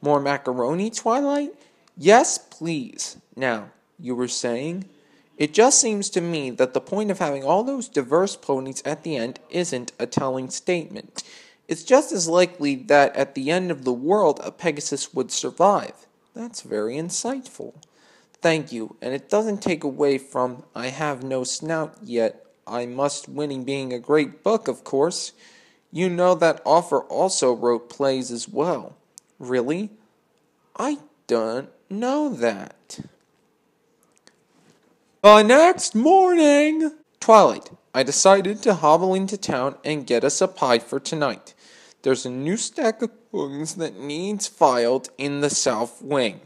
More macaroni, Twilight? Yes, please. Now, you were saying? It just seems to me that the point of having all those diverse ponies at the end isn't a telling statement. It's just as likely that at the end of the world a Pegasus would survive. That's very insightful. Thank you, and it doesn't take away from I have no snout yet. I must winning being a great book, of course. You know that Offer also wrote plays as well. Really? I don't know that. The next morning, Twilight, I decided to hobble into town and get us a pie for tonight. There's a new stack of books that needs filed in the south wing.